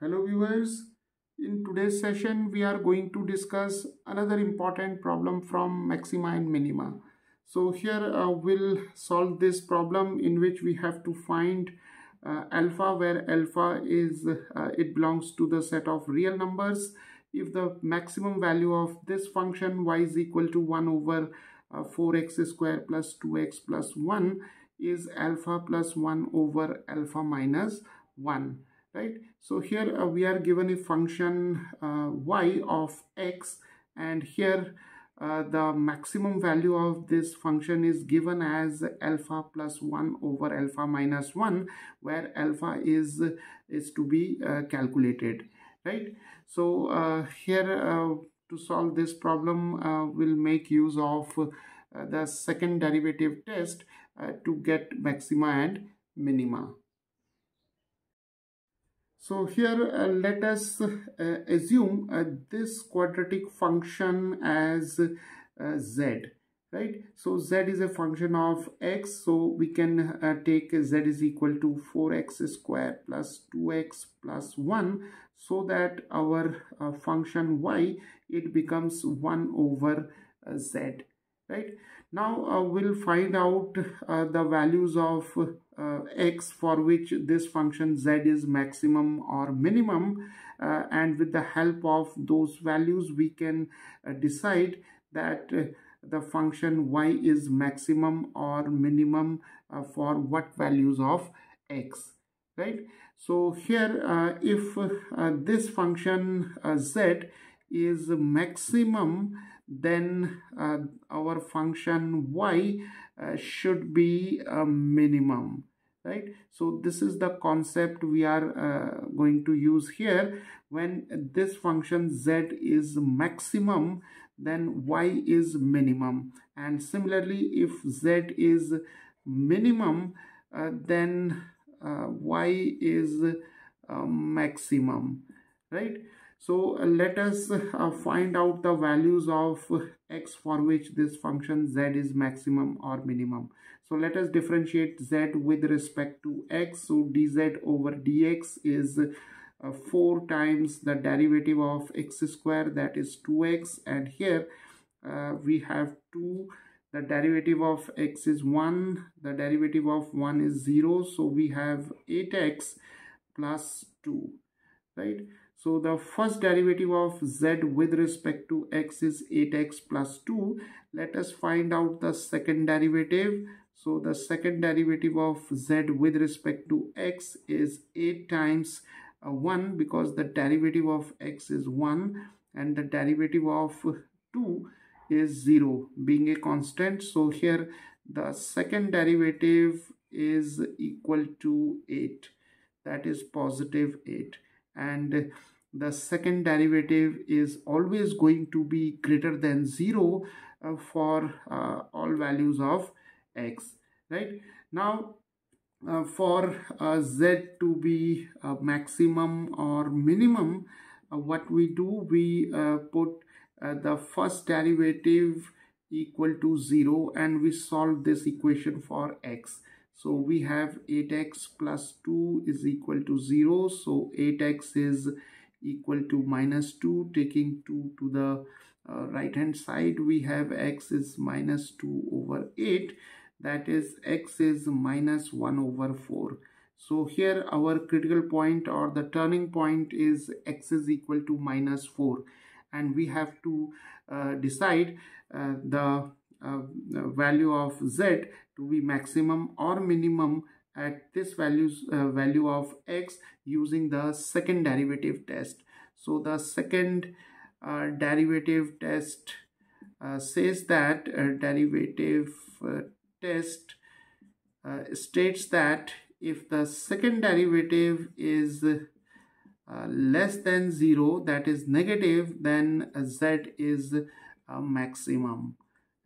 Hello viewers, in today's session we are going to discuss another important problem from maxima and minima. So here uh, we'll solve this problem in which we have to find uh, alpha where alpha is uh, it belongs to the set of real numbers. If the maximum value of this function y is equal to 1 over 4x uh, square plus 2x plus 1 is alpha plus 1 over alpha minus 1 right? So here uh, we are given a function uh, y of x and here uh, the maximum value of this function is given as alpha plus 1 over alpha minus 1 where alpha is is to be uh, calculated. Right? So uh, here uh, to solve this problem we'll make use of the second derivative test to get maxima and minima so here uh, let us uh, assume uh, this quadratic function as uh, z, right? So z is a function of x, so we can uh, take z is equal to 4x square plus 2x plus 1 so that our uh, function y, it becomes 1 over z, right? Now uh, we'll find out uh, the values of uh, x for which this function z is maximum or minimum uh, and with the help of those values we can uh, decide that uh, the function y is maximum or minimum for what values of x right so here if this function z is maximum then uh, our function y uh, should be a minimum right? So this is the concept we are uh, going to use here. When this function z is maximum then y is minimum. And similarly if z is minimum uh, then uh, y is uh, maximum right so let us uh, find out the values of x for which this function z is maximum or minimum. So let us differentiate z with respect to x. So dz over dx is uh, 4 times the derivative of x square that is 2x and here uh, we have 2 the derivative of x is 1 the derivative of 1 is 0 so we have 8x plus 2 right so the first derivative of z with respect to x is 8x plus 2. Let us find out the second derivative. So the second derivative of z with respect to x is 8 times uh, 1 because the derivative of x is 1 and the derivative of 2 is 0 being a constant. So here the second derivative is equal to 8 that is positive 8 and the second derivative is always going to be greater than 0 uh, for uh, all values of x right? Now uh, for uh, z to be a maximum or minimum uh, what we do we uh, put the first derivative equal to 0 and we solve this equation for x so we have 8x plus 2 is equal to 0. So 8x is equal to minus 2 taking 2 to the uh, right hand side we have x is minus 2 over 8 that is x is minus 1 over 4 so here our critical point or the turning point is x is equal to minus 4 and we have to uh, decide uh, the uh, value of z to be maximum or minimum at this values uh, value of x using the second derivative test. So the second uh, derivative test uh, says that uh, derivative uh, test states that if the second derivative is uh, less than 0 that is negative then z is a maximum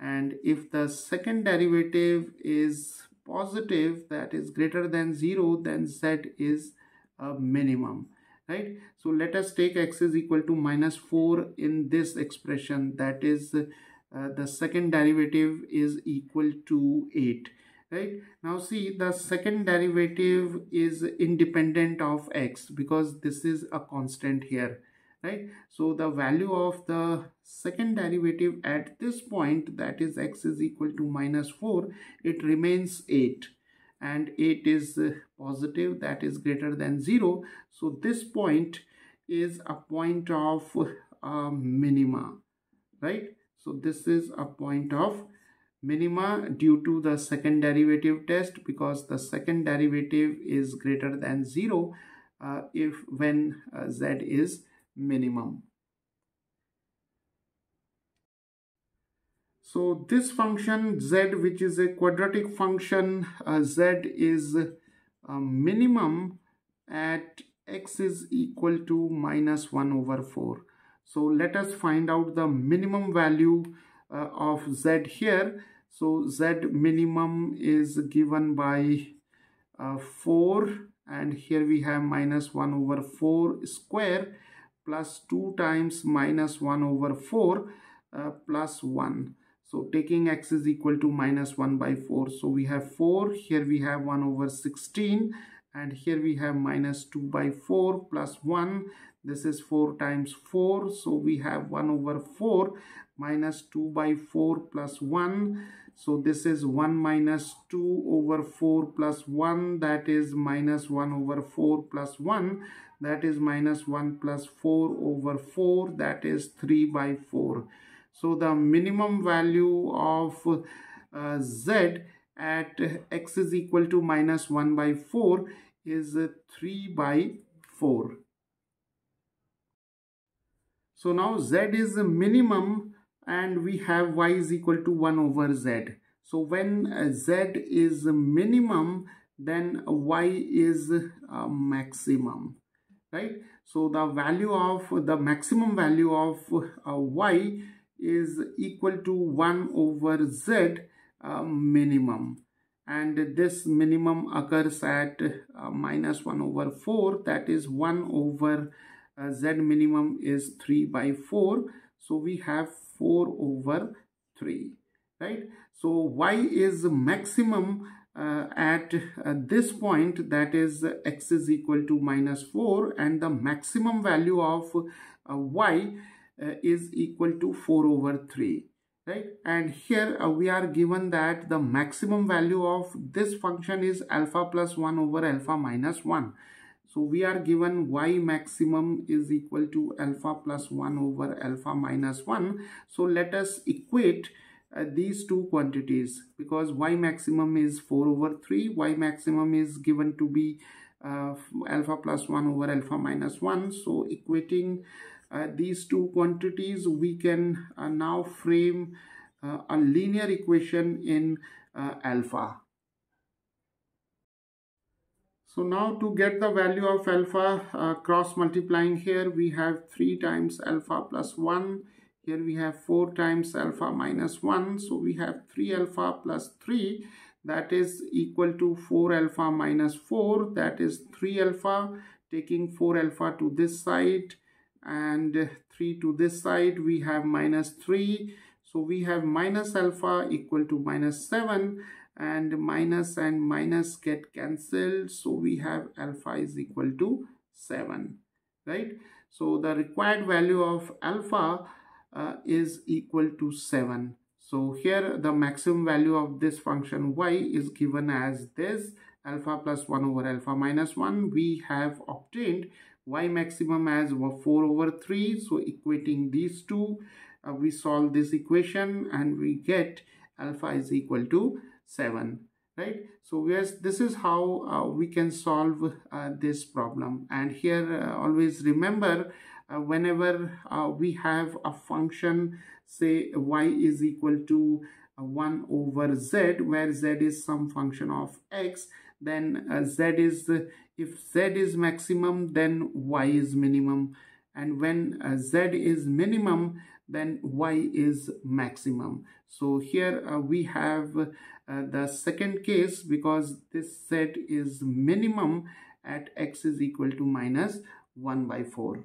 and if the second derivative is positive that is greater than 0 then z is a minimum right? So let us take x is equal to minus 4 in this expression. That is uh, the second derivative is equal to 8 right? Now see the second derivative is independent of x because this is a constant here right? So the value of the second derivative at this point that is x is equal to minus 4 it remains 8 and 8 is uh, positive that is greater than 0 so this point is a point of uh, minima right? So this is a point of minima due to the second derivative test because the second derivative is greater than 0 uh, if when uh, z is minimum. So this function z which is a quadratic function uh, z is uh, minimum at x is equal to minus 1 over 4. So let us find out the minimum value uh, of z here so Z minimum is given by uh, 4 and here we have minus 1 over 4 square plus 2 times minus 1 over 4 uh, plus 1. So taking x is equal to minus 1 by 4. So we have 4, here we have 1 over 16 and here we have minus 2 by 4 plus 1. This is 4 times 4. So we have 1 over 4 minus 2 by 4 plus 1 so this is 1 minus 2 over 4 plus 1 that is minus 1 over 4 plus 1 that is minus 1 plus 4 over 4 that is 3 by 4. So the minimum value of uh, z at x is equal to minus 1 by 4 is 3 by 4. So now z is the minimum and we have y is equal to 1 over z. So when uh, z is minimum, then y is uh, maximum, right? So the value of the maximum value of uh, y is equal to 1 over z minimum. And this minimum occurs at uh, minus 1 over 4 that is 1 over uh, z minimum is 3 by 4 so we have 4 over 3 right? So y is maximum uh, at uh, this point. That is x is equal to minus 4 and the maximum value of uh, y uh, is equal to 4 over 3 right and here uh, we are given that the maximum value of this function is alpha plus 1 over alpha minus 1 so we are given y maximum is equal to alpha plus 1 over alpha minus 1. So let us equate uh, these two quantities because y maximum is 4 over 3. y maximum is given to be uh, alpha plus 1 over alpha minus 1. So equating these two quantities we can uh, now frame uh, a linear equation in uh, alpha. So now to get the value of alpha uh, cross multiplying here we have 3 times alpha plus 1 here we have 4 times alpha minus 1 so we have 3 alpha plus 3 that is equal to 4 alpha minus 4 that is 3 alpha. Taking 4 alpha to this side and 3 to this side we have minus 3 so we have minus alpha equal to minus 7 and minus and minus get cancelled. So we have alpha is equal to 7 right? So the required value of alpha uh, is equal to 7 so here the maximum value of this function y is given as this. Alpha plus 1 over alpha minus 1 we have obtained y maximum as 4 over 3 so equating these two uh, we solve this equation and we get alpha is equal to 7 right? So yes this is how uh, we can solve uh, this problem. And here uh, always remember uh, whenever uh, we have a function say y is equal to uh, 1 over z where z is some function of x then z is if z is maximum then y is minimum. And when z is minimum then y is maximum. So here uh, we have uh, the second case because this set is minimum at x is equal to minus 1 by 4